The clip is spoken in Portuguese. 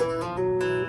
Música